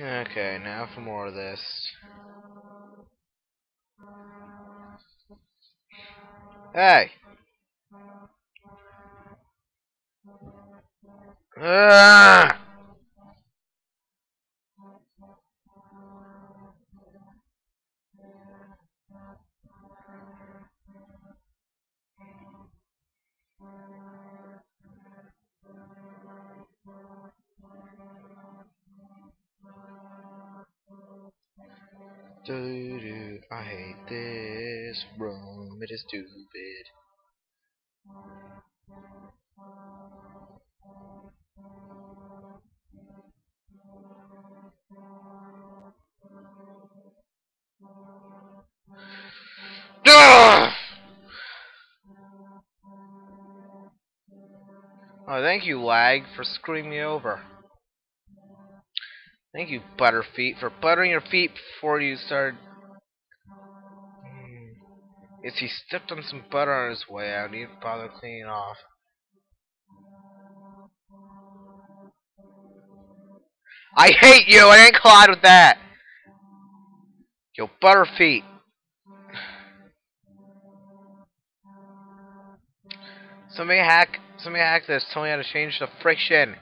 Okay, now for more of this. Hey! Ah! Do do, I hate this room. It is stupid. Ugh! Oh, thank you, Lag, for screwing me over. Thank you, Butterfeet, for buttering your feet before you started. Hmm. Yes, he stepped on some butter on his way out. He didn't bother cleaning off. I hate you! I didn't collide with that! Yo, Butterfeet. Somebody hack, somebody hack this. Tell me how to change the friction.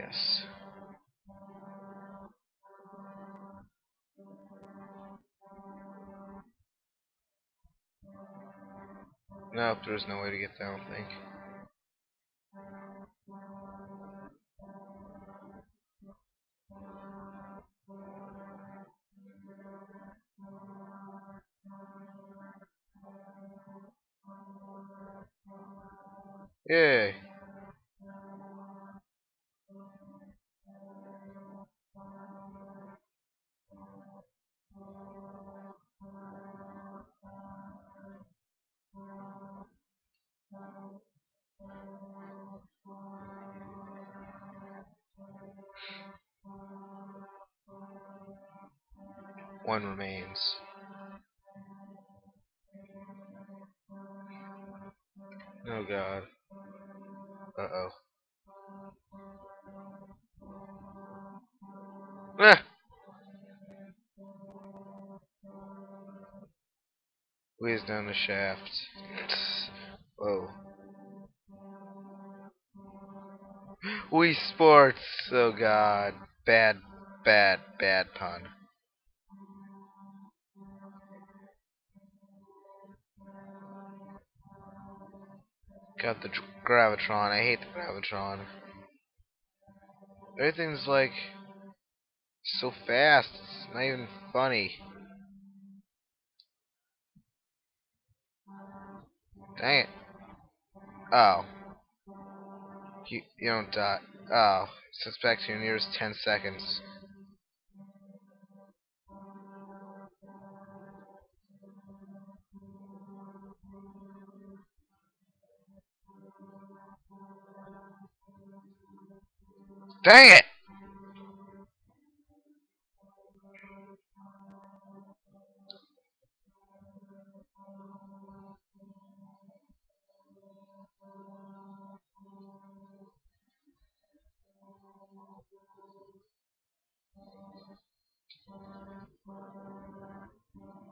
Yes. Nope, there's no way to get there, I think. Yay. One remains. Oh god. Uh oh. Ah! Ways down the shaft. Whoa. Whee Sports! Oh god. Bad, bad, bad pun. Got the Gravitron. I hate the Gravitron. Everything's like so fast. It's not even funny. Dang it. Oh. You, you don't die. Oh. Suspect you nearest 10 seconds. Dang it!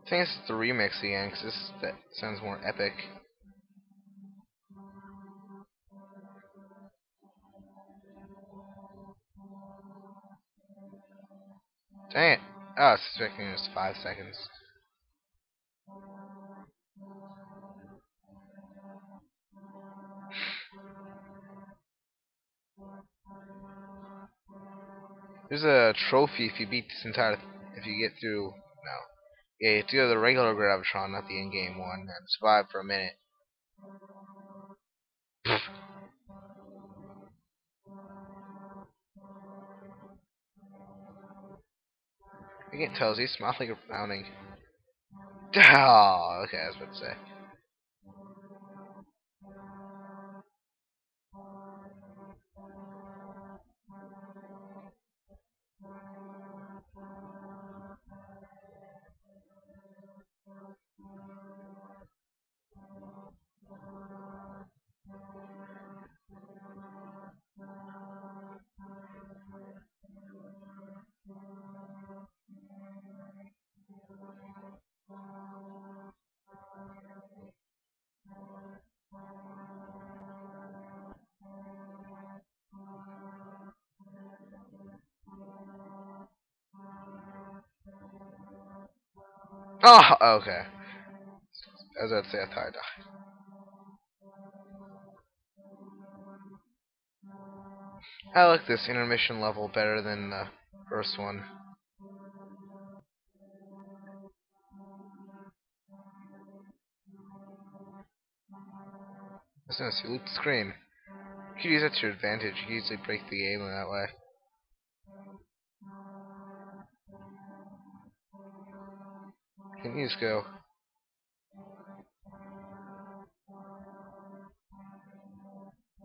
I think it's the remix again, because this that sounds more epic. Dang it. Oh, I was expecting was five seconds. There's a trophy if you beat this entire, if you get through, no. Yeah, you have to go to the regular Gravitron, not the in-game one, and survive for a minute. I can't tell, is he smiling or frowning? Oh, okay, I was about to say. Oh, okay. As I'd say, I thought I died. I like this intermission level better than the first one. As soon as you loop the screen, you can use that to your advantage. You can easily break the game in that way. Can just go?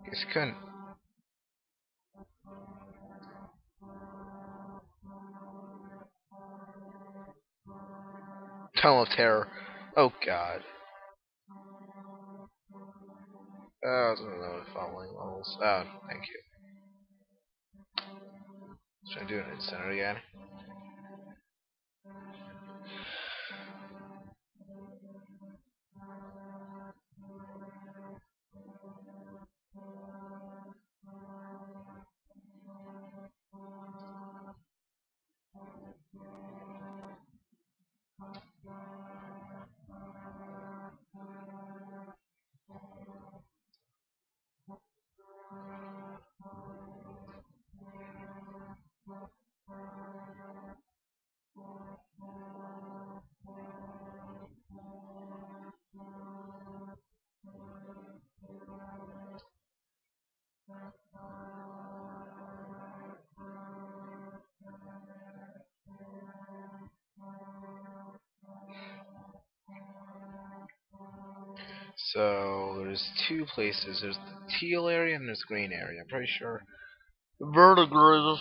Guess you couldn't. Tunnel of Terror. Oh god. Oh, I was gonna know following levels. Oh, thank you. Should I do it again? So there's two places. There's the teal area and there's the green area. I'm pretty sure the Verdigris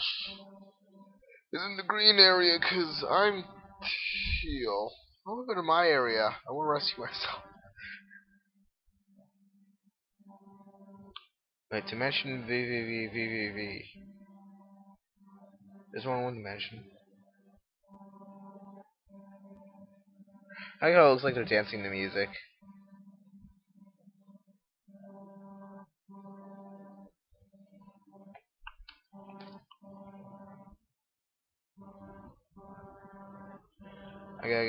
is in the green area because I'm teal. I want to go to my area. I want to rescue myself. Wait, dimension VVV There's one one dimension. I like how it looks like they're dancing to music. I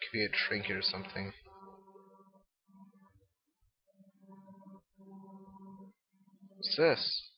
Could be a trinket or something. What's this?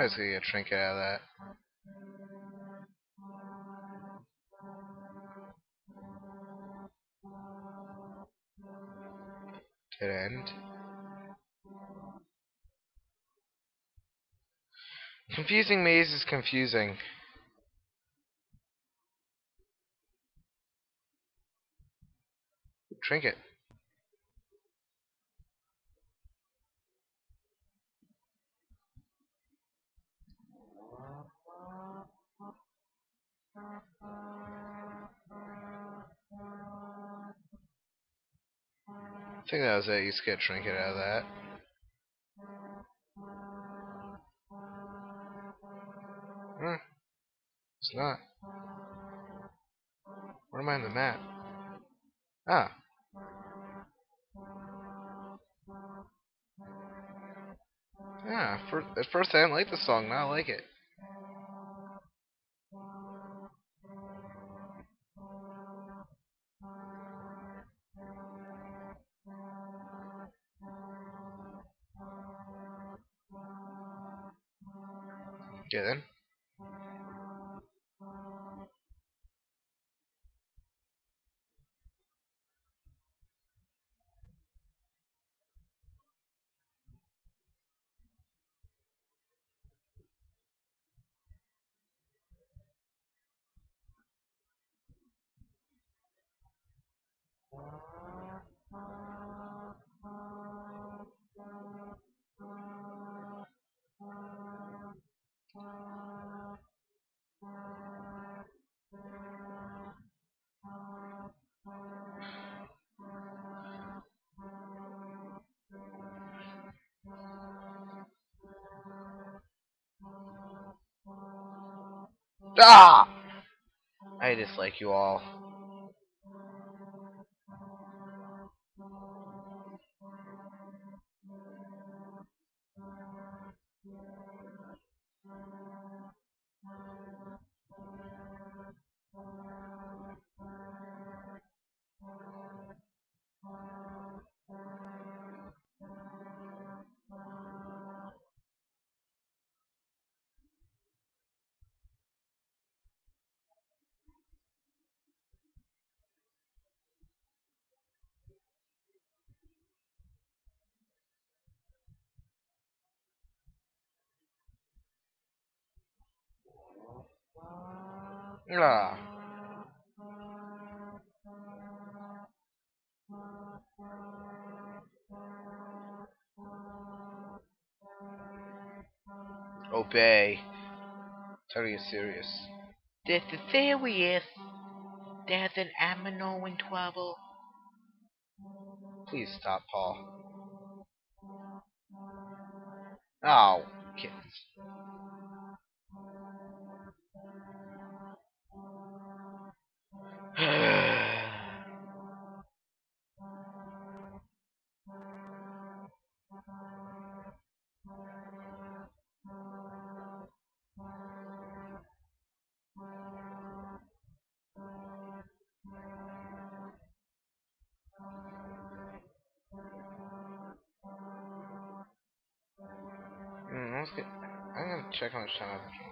Gonna get a trinket out of that. Dead end. Confusing maze is confusing. Trinket. I think that was it. You just get a trinket out of that. Hmm. It's not. Where am I on the map? Ah. Yeah, for, at first I didn't like the song, now I like it. Ah! I dislike you all. Ah. Obey. Tell you serious. This is serious. There's an Amino in trouble. Please stop, Paul. Oh, kittens. Mm, let's get, I'm gonna check on the channel.